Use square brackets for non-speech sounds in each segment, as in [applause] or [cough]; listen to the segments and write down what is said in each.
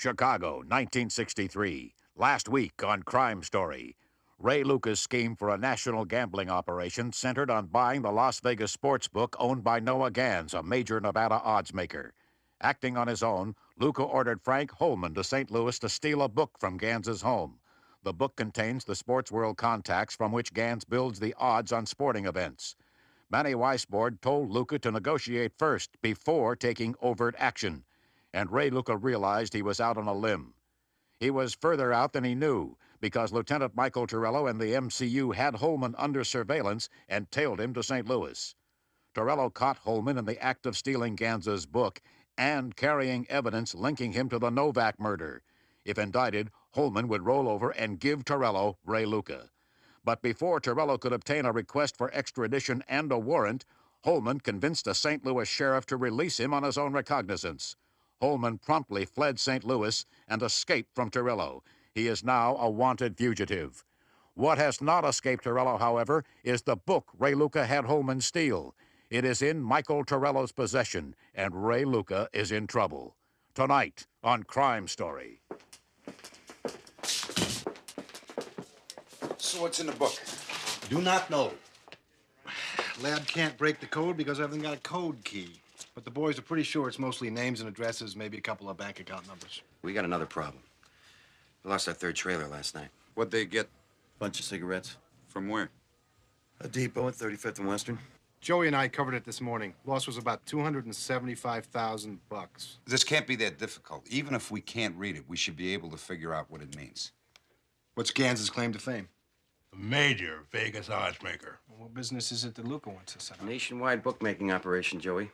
Chicago, 1963. Last week on Crime Story. Ray Luca's scheme for a national gambling operation centered on buying the Las Vegas sports book owned by Noah Gans, a major Nevada odds maker. Acting on his own, Luca ordered Frank Holman to St. Louis to steal a book from Gans's home. The book contains the sports world contacts from which Gans builds the odds on sporting events. Manny Weisbord told Luca to negotiate first before taking overt action, and Ray Luca realized he was out on a limb. He was further out than he knew because Lieutenant Michael Torello and the MCU had Holman under surveillance and tailed him to St. Louis. Torello caught Holman in the act of stealing Gans's book and carrying evidence linking him to the Novak murder. If indicted, Holman would roll over and give Torello Ray Luca. But before Torello could obtain a request for extradition and a warrant, Holman convinced a St. Louis sheriff to release him on his own recognizance. Holman promptly fled St. Louis and escaped from Torello. He is now a wanted fugitive. What has not escaped Torello, however, is the book Ray Luca had Holman steal. It is in Michael Torello's possession, and Ray Luca is in trouble. Tonight on Crime Story. So what's in the book? Do not know. [sighs] Lab can't break the code because I haven't got a code key. But the boys are pretty sure it's mostly names and addresses, maybe a couple of bank account numbers. We got another problem. We lost our third trailer last night. What'd they get? A bunch of cigarettes. From where? A depot at 35th and Western. Joey and I covered it this morning. Loss was about 275,000 bucks. This can't be that difficult. Even if we can't read it, we should be able to figure out what it means. What's Gans's claim to fame? A major Vegas odds maker. What business is it that Luca wants to set up? Nationwide bookmaking operation, Joey.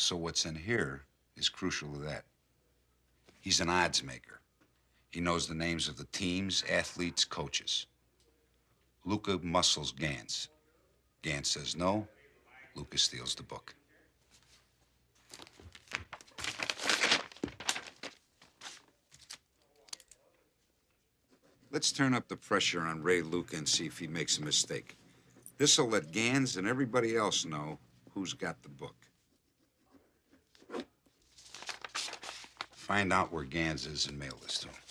So what's in here is crucial to that. He's an odds maker. He knows the names of the teams, athletes, coaches. Luca muscles Gans. Gans says no. Luca steals the book. Let's turn up the pressure on Ray Luca and see if he makes a mistake. This'll let Gans and everybody else know who's got the book. Find out where Gans is and mail this to him.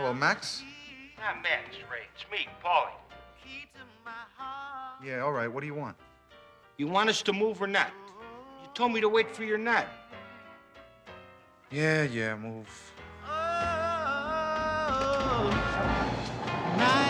Hello, Max? Not Max, Ray. It's me, Paulie. Key to my heart. Yeah, all right. What do you want? You want us to move or not? You told me to wait for your nut. Yeah, yeah, move. Oh, oh, oh.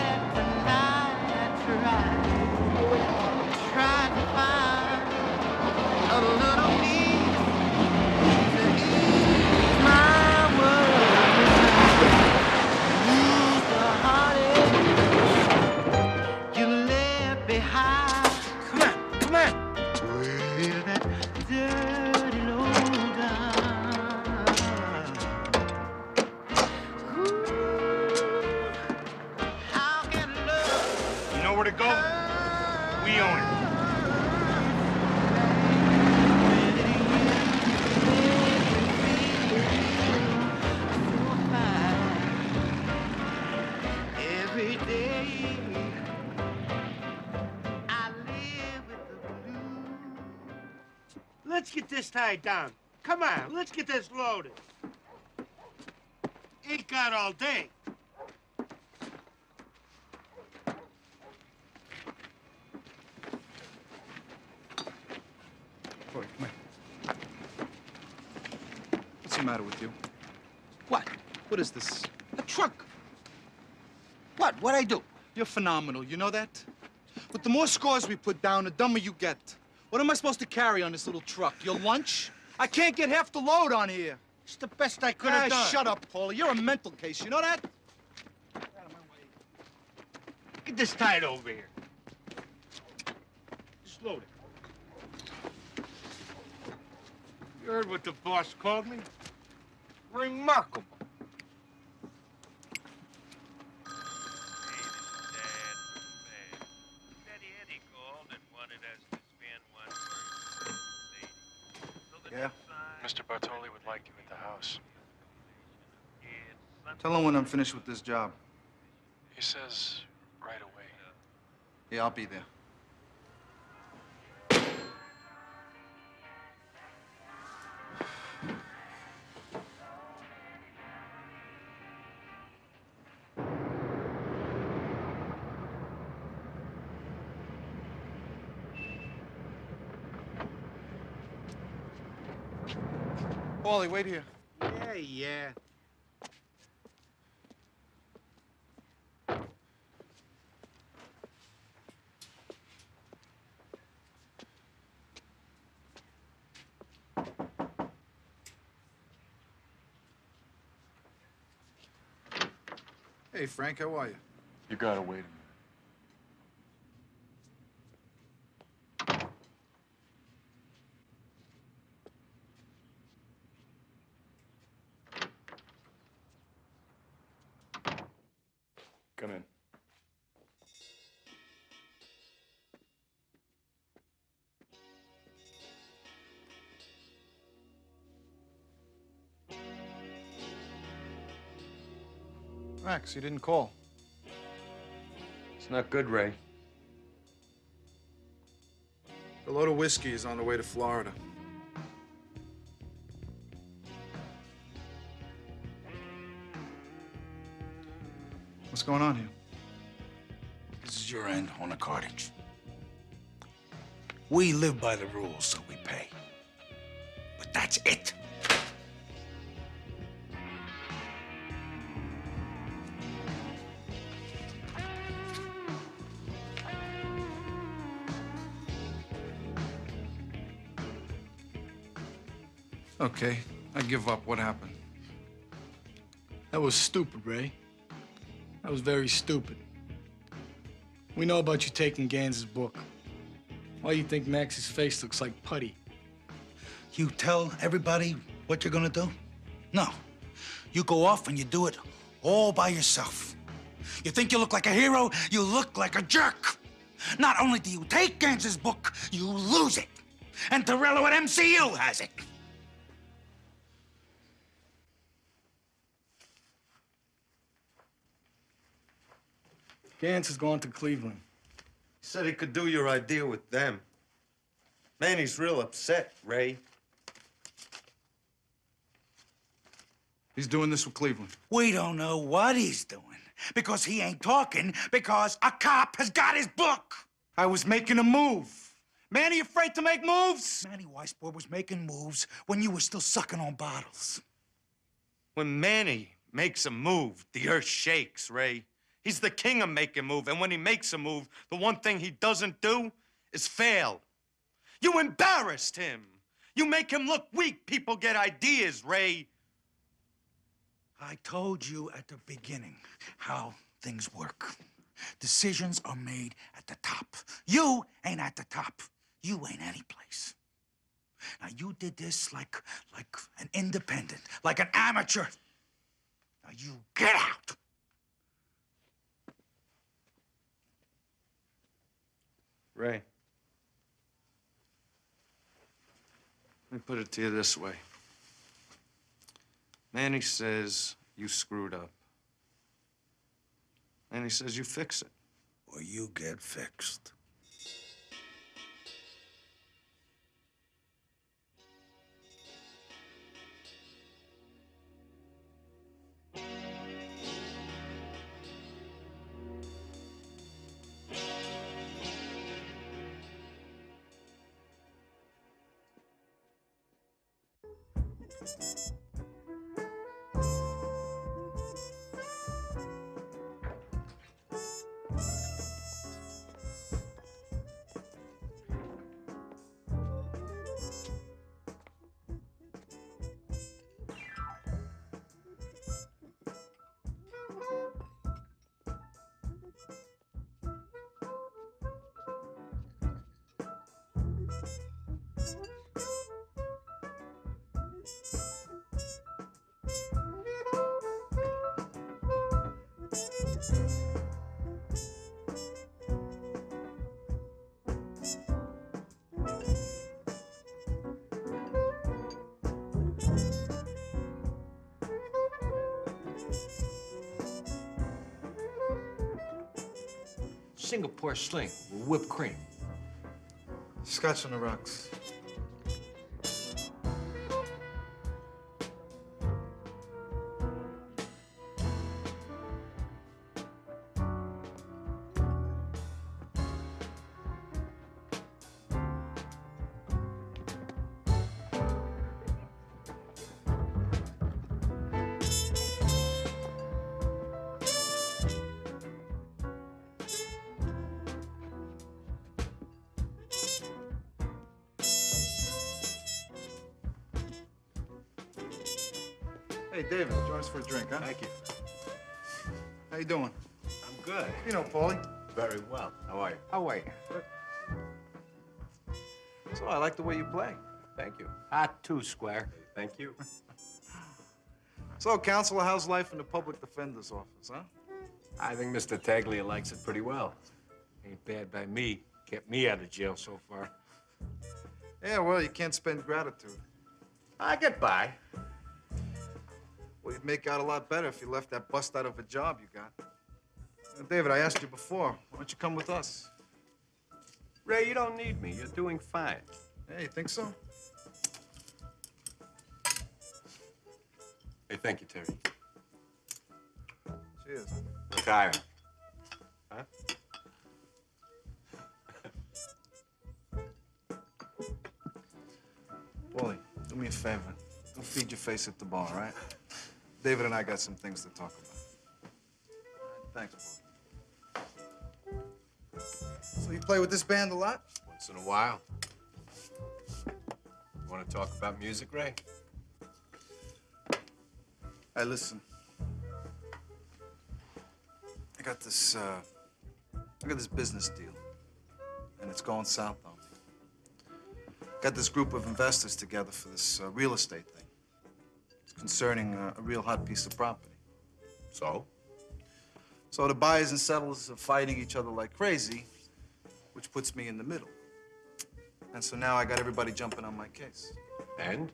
Let's get this tied down. Come on, let's get this loaded. Ain't got all day. Boy, come here. What's the matter with you? What? What is this? A truck. What? What'd I do? You're phenomenal, you know that? But the more scores we put down, the dumber you get. What am I supposed to carry on this little truck? Your lunch? I can't get half the load on here. It's the best I could Ah, have done. shut up, Paulie. You're a mental case, you know that? Get this tied over here. Just load it. You heard what the boss called me? Remarkable. Daddy Eddie called and wanted us to spend one for his lady. So the Yeah? next Mr. Bartoli would like you at the house. Tell when I'm finished with this job. He says right away. Yeah, I'll be there. Paulie, wait here. Yeah, yeah. Hey, Frank, how are you? You gotta wait a minute. Max, you didn't call. It's not good, Ray. A load of whiskey is on the way to Florida. What's going on here? This is your end on the cartage. We live by the rules, so Okay, I give up. What happened? That was stupid, Ray. That was very stupid. We know about you taking Gans's book. Why you think Max's face looks like putty? You tell everybody what you're gonna do? No. You go off and you do it all by yourself. You think you look like a hero? You look like a jerk. Not only do you take Gans's book, you lose it. And Torello at MCU has it. Gans has gone to Cleveland. He said he could do your idea with them. Man, he's real upset, Ray. He's doing this with Cleveland. We don't know what he's doing because he ain't talking because a cop has got his book. I was making a move. Manny afraid to make moves? Manny Weisbord was making moves when you were still sucking on bottles. When Manny makes a move, the earth shakes, Ray. He's the king of making move, and when he makes a move, the one thing he doesn't do is fail. You embarrassed him. You make him look weak. People get ideas, Ray. I told you at the beginning how things work. Decisions are made at the top. You ain't at the top. You ain't any place. Now you did this like like an independent, like an amateur. Now you get out. Ray. Let me put it to you this way. Manny says you screwed up. And he says you fix it. Or you get fixed. Singapore sling with whipped cream. Scotch on the rocks. You. Hot two, Square. Thank you. So, Counselor, how's life in the public defender's office, huh? I think Mr. Taglia likes it pretty well. Ain't bad by me. Kept me out of jail so far. Yeah, well, you can't spend gratitude. I get by. Well, you'd make out a lot better if you left that bust out of a job you got. Uh, David, I asked you before. Why don't you come with us? Ray, you don't need me. You're doing fine. Hey, you think so? Hey, thank you, Terry. Cheers. Retiring. Huh? Wally, do me a favor. Don't feed your face at the bar, right? David and I got some things to talk about. Thanks, Wally. So you play with this band a lot? Once in a while. You want to talk about music, Ray? Hey, listen. I got this, uh, I got this business deal, and it's going south on me. Got this group of investors together for this uh, real estate thing. It's concerning uh, a real hot piece of property. So? So the buyers and settlers are fighting each other like crazy, which puts me in the middle. And so now I got everybody jumping on my case. And?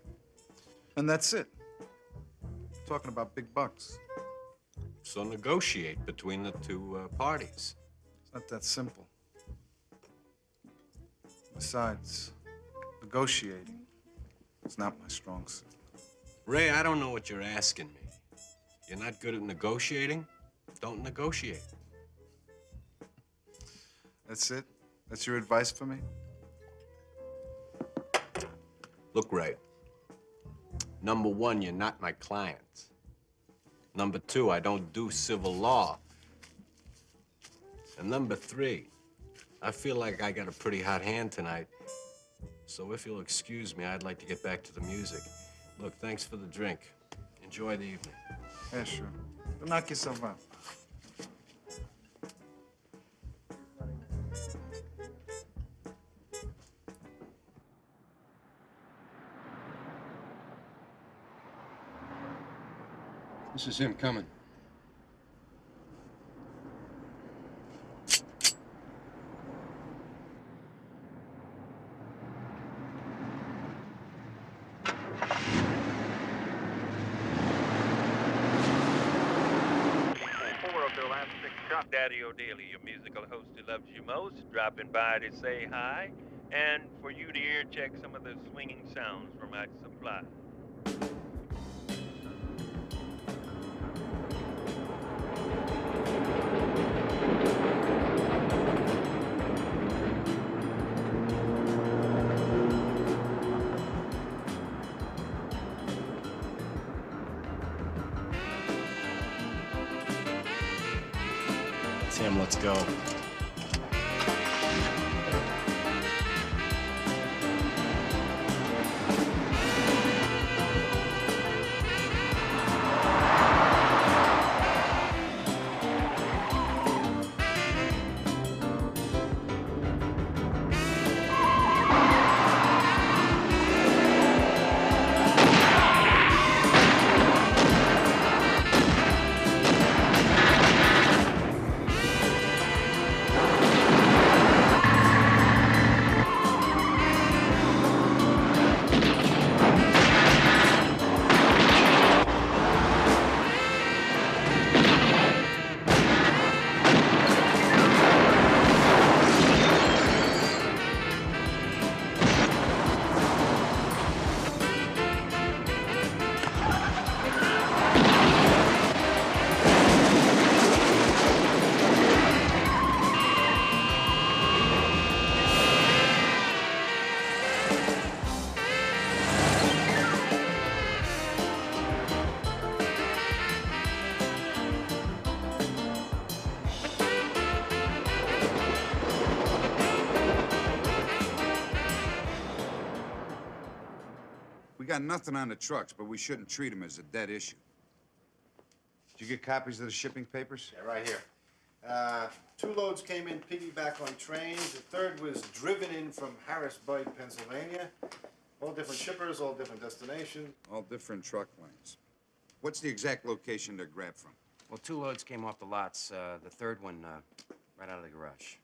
And that's it. Talking about big bucks. So negotiate between the two uh, parties. It's not that simple. Besides, negotiating is not my strong suit. Ray, I don't know what you're asking me. You're not good at negotiating? Don't negotiate. That's it? That's your advice for me? Look, Ray. Number one, you're not my client. Number two, I don't do civil law. And number three, I feel like I got a pretty hot hand tonight. So if you'll excuse me, I'd like to get back to the music. Look, thanks for the drink. Enjoy the evening. Yeah, sure. Knock yourself out. This is him coming. Daddy O'Daly, your musical host who loves you most, dropping by to say hi and for you to ear check some of the swinging sounds from our supply. Go. Got nothing on the trucks, but we shouldn't treat them as a dead issue. Did you get copies of the shipping papers? Yeah, right here. Uh, two loads came in piggyback on trains. The third was driven in from Harrisburg, Pennsylvania. All different shippers, all different destinations. All different truck lanes. What's the exact location they're grabbed from? Well, two loads came off the lots. Uh, the third one, uh, right out of the garage.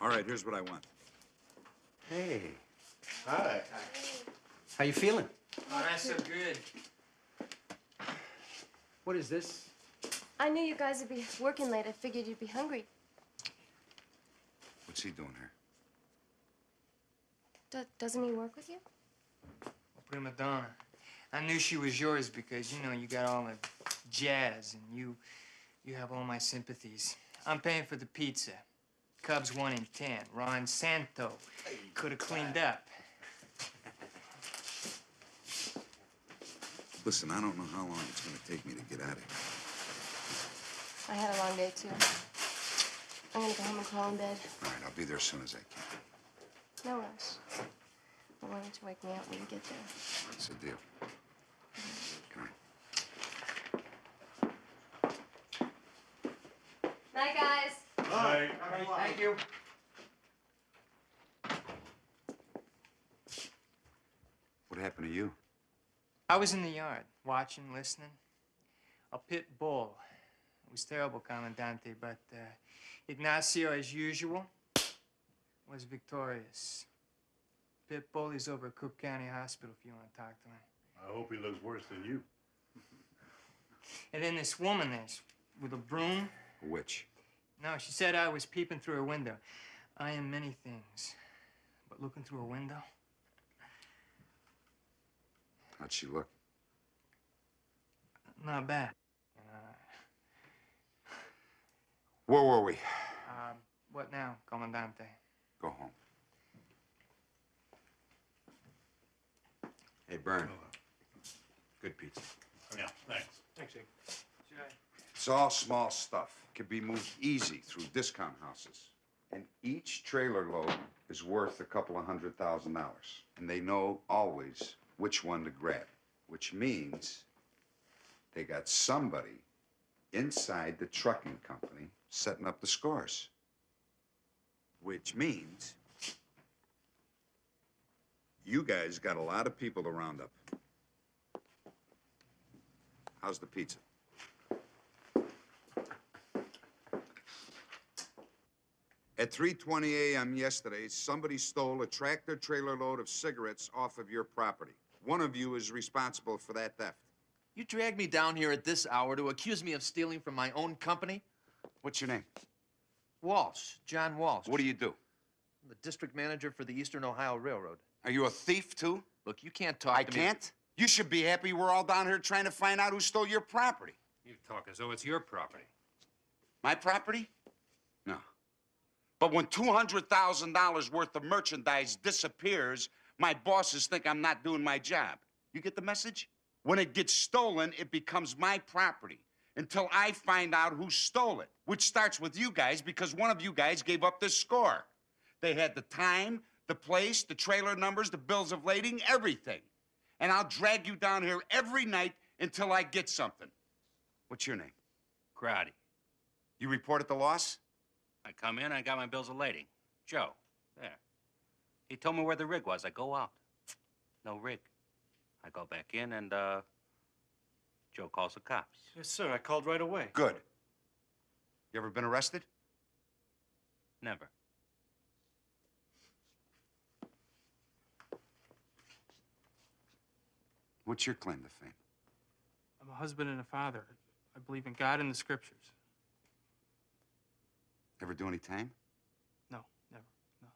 All right, here's what I want. Hey. Hi. How you feeling? Oh, that's so good. What is this? I knew you guys would be working late. I figured you'd be hungry. What's he doing here? Do- doesn't he work with you? Prima donna. I knew she was yours because, you know, you got all the jazz and you you have all my sympathies. I'm paying for the pizza. Cubs one in ten. Ron Santo could have cleaned up. Listen, I don't know how long it's gonna take me to get out of here. I had a long day, too. I'm gonna go home and crawl in bed. All right, I'll be there as soon as I can. No rush. I want you to wake me up when you get there. That's the deal. Night, guys. Night. Thank you. What happened to you? I was in the yard, watching, listening. A pit bull. It was terrible, Commandante, but uh, Ignacio, as usual, was victorious. Pit bull is over at Cook County Hospital if you want to talk to him. I hope he looks worse than you. [laughs] And then this woman there with a broom. A witch. No, she said I was peeping through her window. I am many things, but looking through a window? How'd she look? Not bad. Where were we? Um, what now, Commandante? Go home. Hey, Bern. Good pizza. Yeah, thanks. Thanks, Jake. It's all small stuff. Can be moved easy through discount houses. And each trailer load is worth a couple of hundred thousand dollars. And they know always which one to grab, which means they got somebody inside the trucking company setting up the scores. Which means you guys got a lot of people to round up. How's the pizza? At 3:20 a.m. yesterday, somebody stole a tractor trailer load of cigarettes off of your property. One of you is responsible for that theft. You dragged me down here at this hour to accuse me of stealing from my own company? What's your name? Walsh, John Walsh. What do you do? I'm the district manager for the Eastern Ohio Railroad. Are you a thief, too? Look, you can't talk I to me. I can't? You should be happy we're all down here trying to find out who stole your property. You talk as though it's your property. My property? No. But when $200,000 worth of merchandise disappears, my bosses think I'm not doing my job. You get the message? When it gets stolen, it becomes my property until I find out who stole it, which starts with you guys because one of you guys gave up the score. They had the time, the place, the trailer numbers, the bills of lading, everything. And I'll drag you down here every night until I get something. What's your name? Crowdy. You reported the loss? I come in, I got my bills of lading. Joe, there. He told me where the rig was. I go out. No rig. I go back in and, uh, Joe calls the cops. Yes, sir. I called right away. Good. You ever been arrested? Never. What's your claim to fame? I'm a husband and a father. I believe in God and the scriptures. Ever do any time? No, never. No.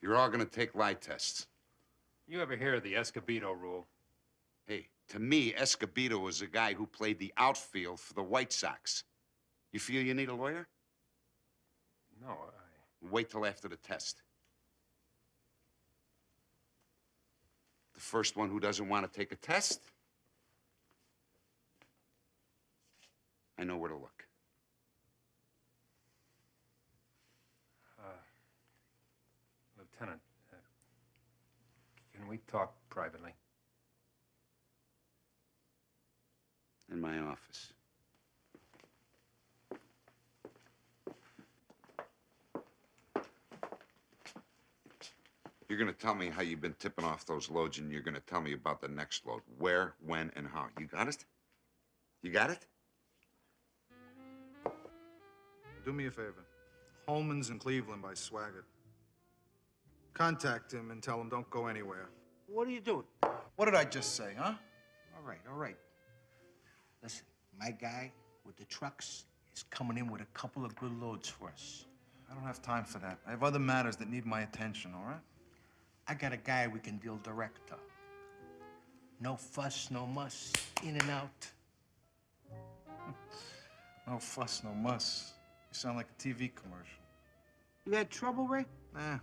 You're all gonna take lie tests. You ever hear of the Escobedo rule? Hey, to me, Escobedo was a guy who played the outfield for the White Sox. You feel you need a lawyer? No, I. Wait till after the test. The first one who doesn't want to take a test, I know where to look. Uh, Lieutenant, uh, can we talk privately? In my office. You're gonna tell me how you've been tipping off those loads, and you're gonna tell me about the next load. Where, when, and how. You got it? You got it? Do me a favor. Holman's in Cleveland by Swaggart. Contact him and tell him don't go anywhere. What are you doing? What did I just say, huh? All right, all right. Listen, my guy with the trucks is coming in with a couple of good loads for us. I don't have time for that. I have other matters that need my attention, all right? I got a guy we can deal direct to. No fuss, no muss, in and out. [laughs] No fuss, no muss. You sound like a TV commercial. You had trouble, Ray? Nah.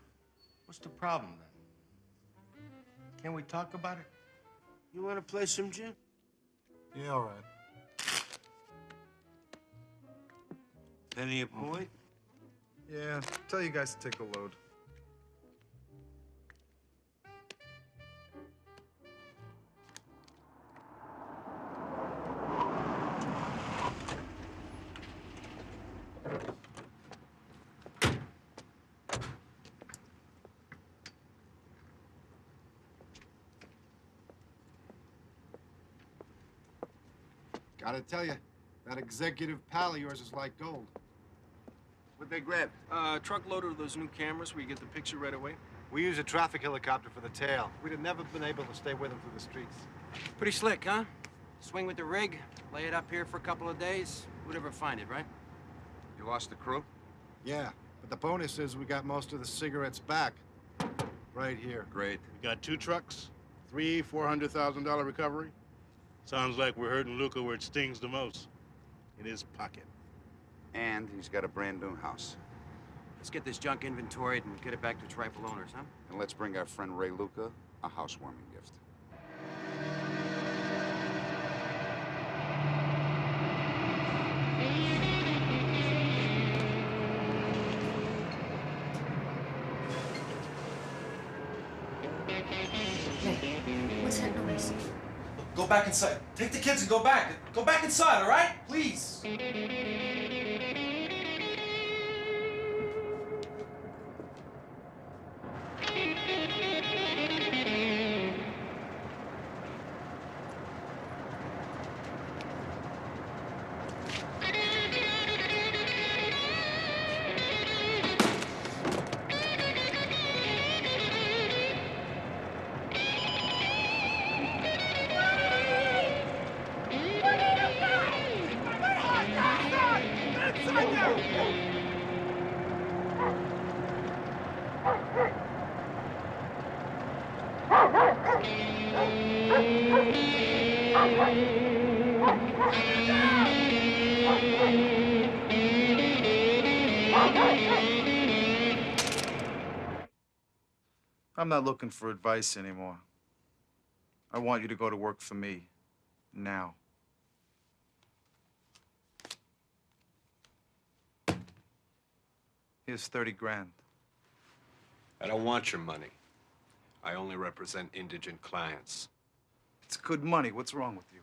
What's the problem then? Can we talk about it? You want to play some gin? Yeah, all right. Penny a point? Yeah, tell you guys to take a load. Gotta tell you, that executive pal of yours is like gold. What'd they grab? Uh, truckload of those new cameras where you get the picture right away. We use a traffic helicopter for the tail. We'd have never been able to stay with them through the streets. Pretty slick, huh? Swing with the rig, lay it up here for a couple of days. Who'd ever find it, right? You lost the crew? Yeah, but the bonus is we got most of the cigarettes back. Right here. Great. We got two trucks, three $400,000 recovery. Sounds like we're hurting Luca where it stings the most. In his pocket. And he's got a brand new house. Let's get this junk inventoried and get it back to its rightful owners, huh? And let's bring our friend Ray Luca a housewarming gift. Go back inside. Take the kids and go back. Go back inside, all right? Please. I'm not looking for advice anymore. I want you to go to work for me. Now. Here's 30 grand. I don't want your money. I only represent indigent clients. It's good money. What's wrong with you?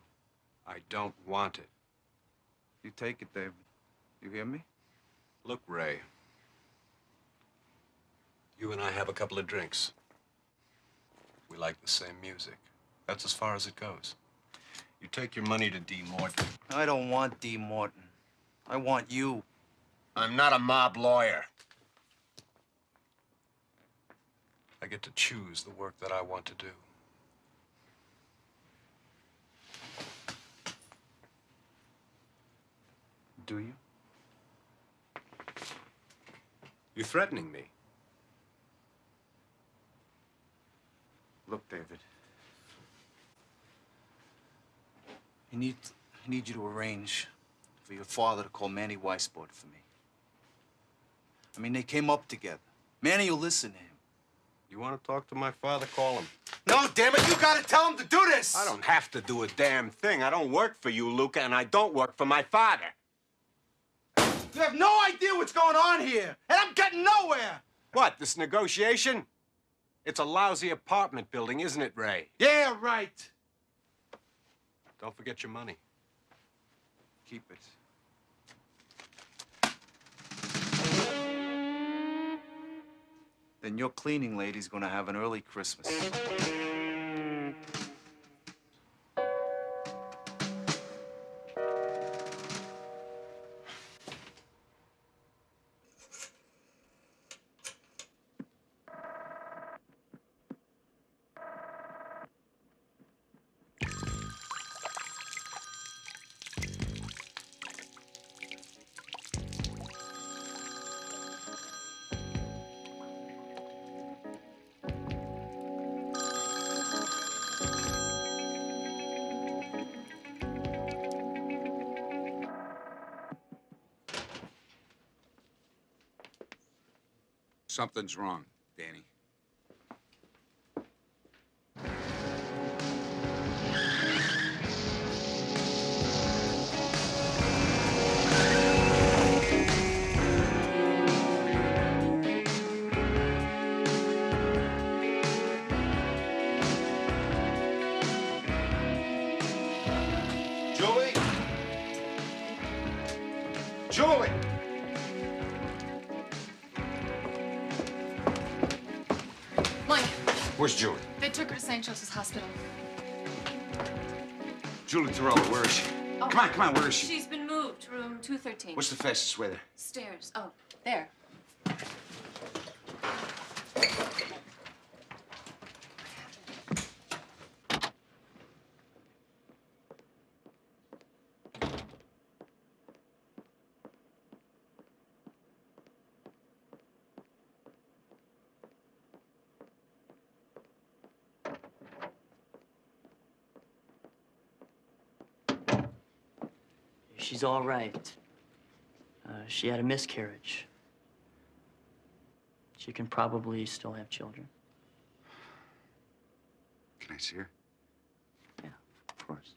I don't want it. You take it, David. You hear me? Look, Ray. You and I have a couple of drinks. We like the same music. That's as far as it goes. You take your money to D. Morton. I don't want D. Morton. I want you. I'm not a mob lawyer. I get to choose the work that I want to do. Do you? You're threatening me. Look, David. I need, I need you to arrange for your father to call Manny Weisbord for me. I mean, they came up together. Manny will listen to him. You want to talk to my father? Call him. No, damn it, you gotta tell him to do this! I don't have to do a damn thing. I don't work for you, Luca, and I don't work for my father. You have no idea what's going on here, and I'm getting nowhere! What, this negotiation? It's a lousy apartment building, isn't it, Ray? Yeah, right. Don't forget your money. Keep it. Then your cleaning lady's gonna have an early Christmas. Something's wrong, Danny. Hospital. Julie Torello, where is she? Oh, Come on, come on, where is she? She's been moved, room 213. What's the fastest way there? Stairs. Oh, there. She's all right. Uh, she had a miscarriage. She can probably still have children. Can I see her? Yeah, of course.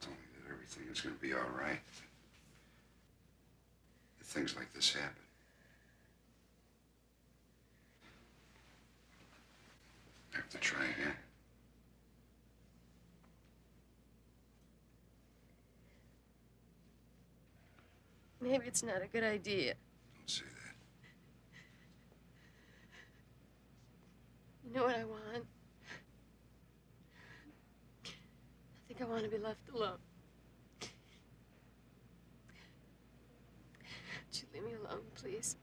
Told me that everything is going to be all right. That things like this happen. I have to try again. Maybe it's not a good idea. Don't say that. You know what I want? I think I want to be left alone. Would you leave me alone, please?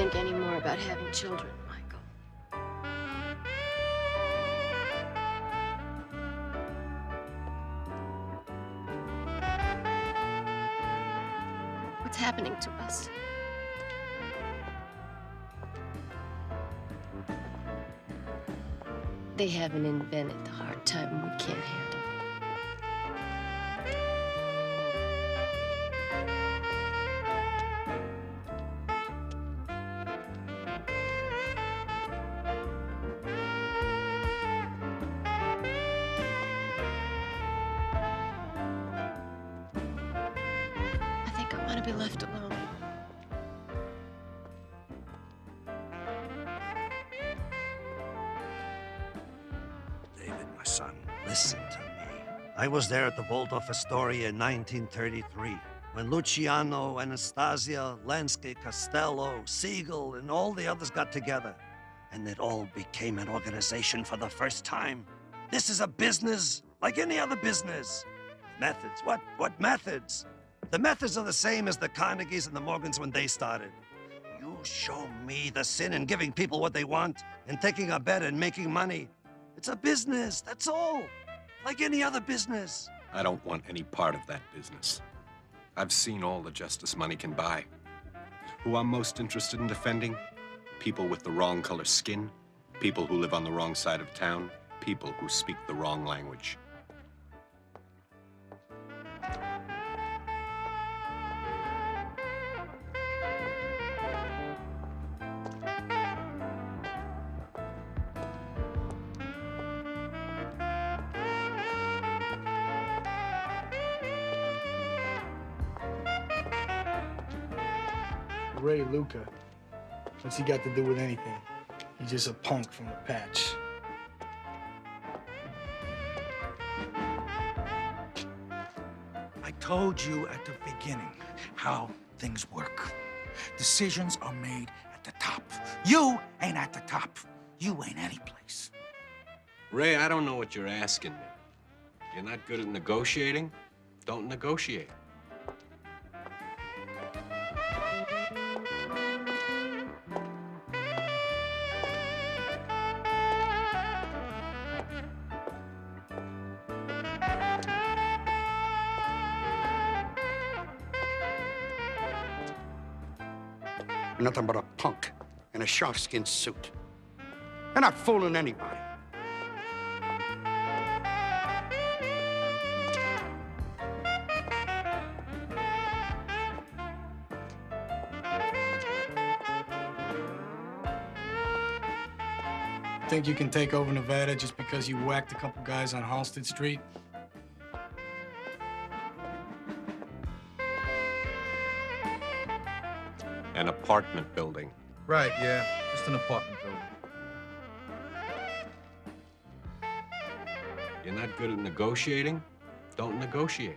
Think anymore about having children, Michael. What's happening to us? They haven't invented the hard time we can't handle. Was there at the Waldorf Astoria in 1933 when Luciano, Anastasia, Lansky, Costello, Siegel, and all the others got together. And it all became an organization for the first time. This is a business like any other business. Methods. What? What methods? The methods are the same as the Carnegies and the Morgans when they started. You show me the sin in giving people what they want and taking a bet and making money. It's a business, that's all. Like any other business. I don't want any part of that business. I've seen all the justice money can buy. Who I'm most interested in defending? People with the wrong color skin, people who live on the wrong side of town, people who speak the wrong language. Luca. What's he got to do with anything? He's just a punk from the patch. I told you at the beginning how things work. Decisions are made at the top. You ain't at the top. You ain't any place. Ray, I don't know what you're asking me. You're not good at negotiating? Don't negotiate. Nothing but a punk in a sharkskin suit. You're not fooling anybody. Think you can take over Nevada just because you whacked a couple guys on Halsted Street? An apartment building. Right, yeah. Just an apartment building. You're not good at negotiating? Don't negotiate.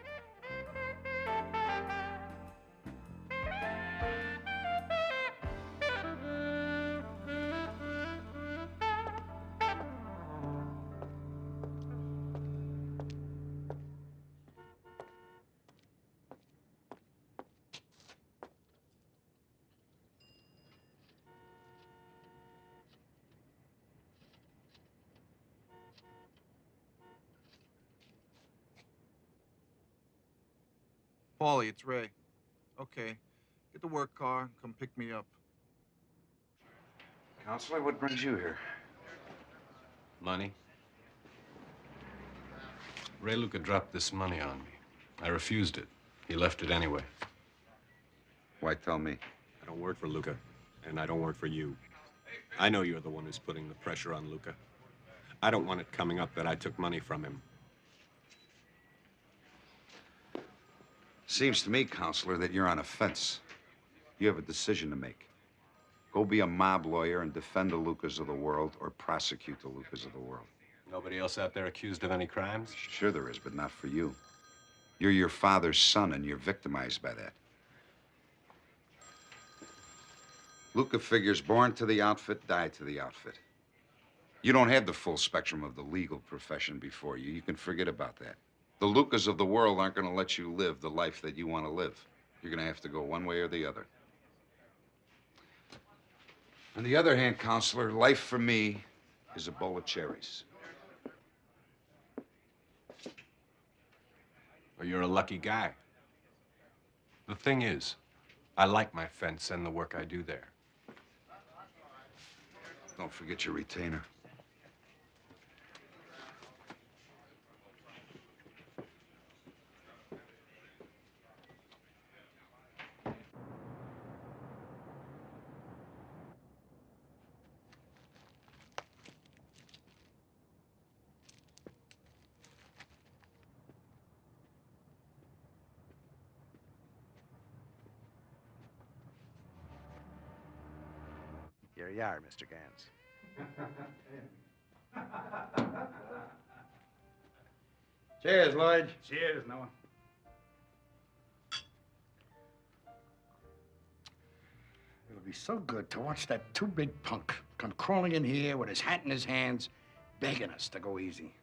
Pick me up. Counselor, what brings you here? Money. Ray Luca dropped this money on me. I refused it. He left it anyway. Why tell me? I don't work for Luca, and I don't work for you. I know you're the one who's putting the pressure on Luca. I don't want it coming up that I took money from him. Seems to me, counselor, that you're on a fence. You have a decision to make. Go be a mob lawyer and defend the Lucas of the world, or prosecute the Lucas of the world. Nobody else out there accused of any crimes? Sure there is, but not for you. You're your father's son, and you're victimized by that. Luca figures born to the outfit, die to the outfit. You don't have the full spectrum of the legal profession before you. You can forget about that. The Lucas of the world aren't going to let you live the life that you want to live. You're going to have to go one way or the other. On the other hand, counselor, life for me is a bowl of cherries. Or you're a lucky guy. The thing is, I like my fence and the work I do there. Don't forget your retainer. Here you are, Mr. Gans. Cheers, Lloyd. Cheers, Noah. It'll be so good to watch that two big punk come crawling in here with his hat in his hands, begging us to go easy.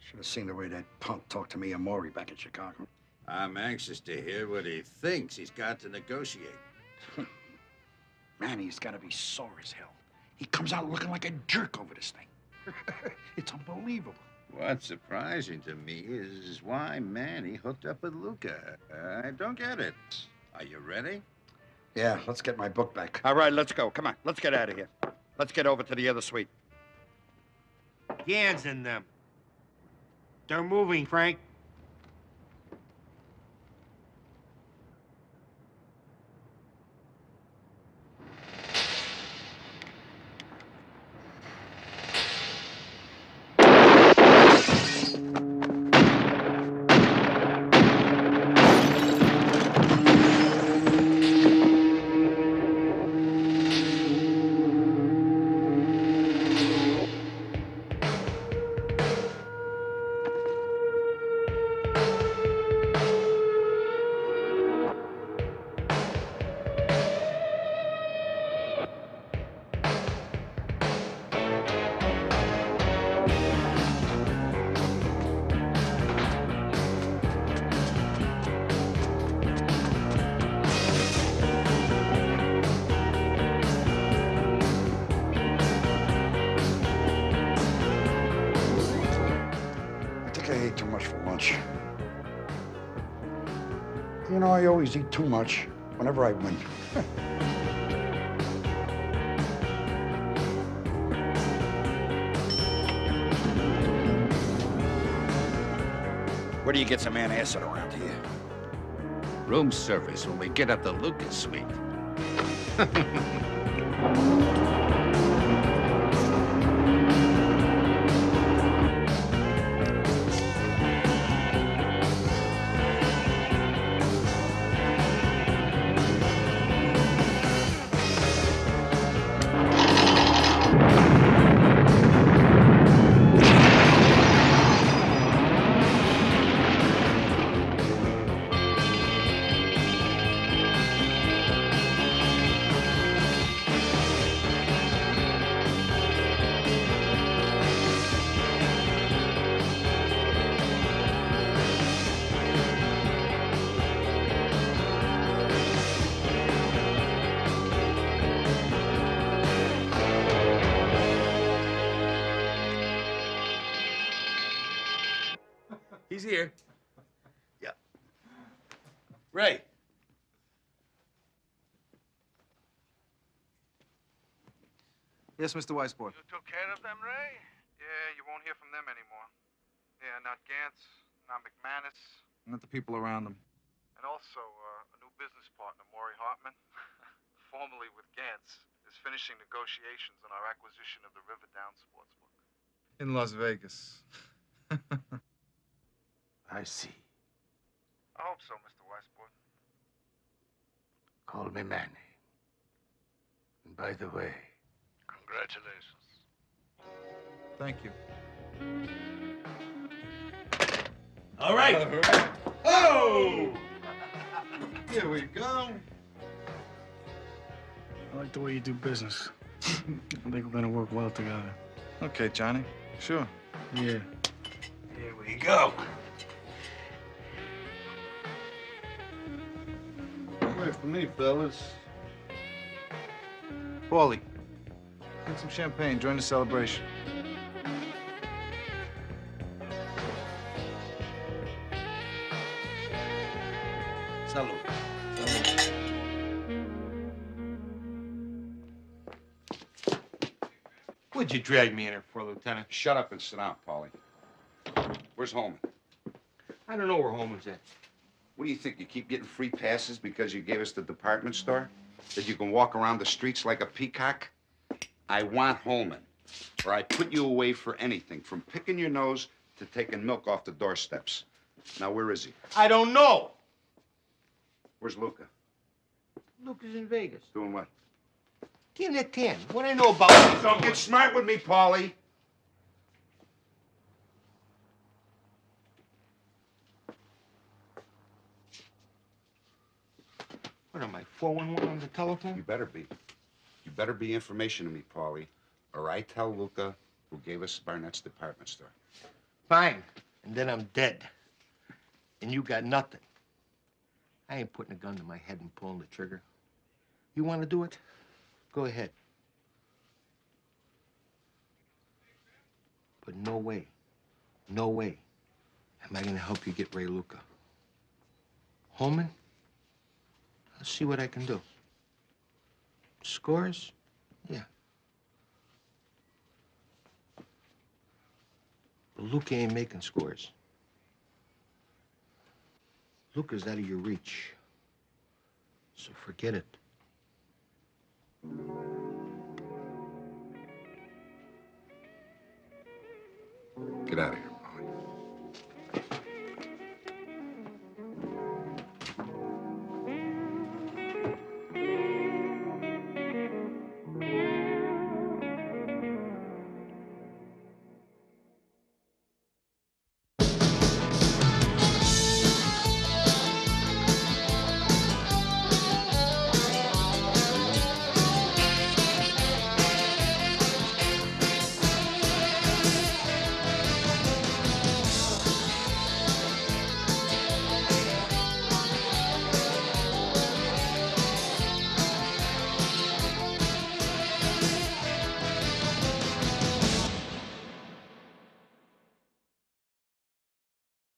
Should have seen the way that punk talked to me and Maury back in Chicago. I'm anxious to hear what he thinks he's got to negotiate. [laughs] Man, he's got to be sore as hell. He comes out looking like a jerk over this thing. [laughs] it's unbelievable. What's surprising to me is why Manny hooked up with Luca. I don't get it. Are you ready? Yeah, let's get my book back. All right, let's go. Come on, let's get out of here. Let's get over to the other suite. Gans in them. They're moving, Frank. Always eat too much whenever I win. Where do you get some antacid around here? Room service when we get up the Lucas suite. [laughs] here. Yeah. Ray. Yes, Mr. Weisbord. You took care of them, Ray? Yeah, you won't hear from them anymore. Yeah, not Gantz, not McManus, Not the people around them. and also uh, a new business partner, Maury Hartman, [laughs] formerly with Gantz, is finishing negotiations on our acquisition of the River Riverdown Sportsbook. In Las Vegas. [laughs] I see. I hope so, Mr. Weisbord. Call me Manny. And by the way, Congratulations. Thank you. All right. Uh-huh. Oh! Here we go. I like the way you do business. I think we're gonna work well together. Okay, Johnny. Sure. Yeah. here we go. For me, fellas. Paulie, drink some champagne. Join the celebration. Salute. What'd you drag me in here for, Lieutenant? Shut up and sit down, Paulie. Where's Holman? I don't know where Holman's at. What do you think? You keep getting free passes because you gave us the department store? That you can walk around the streets like a peacock? I want Holman, or I put you away for anything, from picking your nose to taking milk off the doorsteps. Now, where is he? I don't know. Where's Luca? Luca's in Vegas. Doing what? Getting at ten. What do I know about Don't get smart with me, Paulie. What am I, 411 on the telephone? You better be. You better be information to me, Paulie, or I tell Luca who gave us Barnett's department store. Fine. And then I'm dead. And you got nothing. I ain't putting a gun to my head and pulling the trigger. You want to do it? Go ahead. But no way, no way am I going to help you get Ray Luca. Holman, I'll see what I can do. Scores? Yeah. But Luca ain't making scores. Luca's out of your reach. So forget it. Get out of here.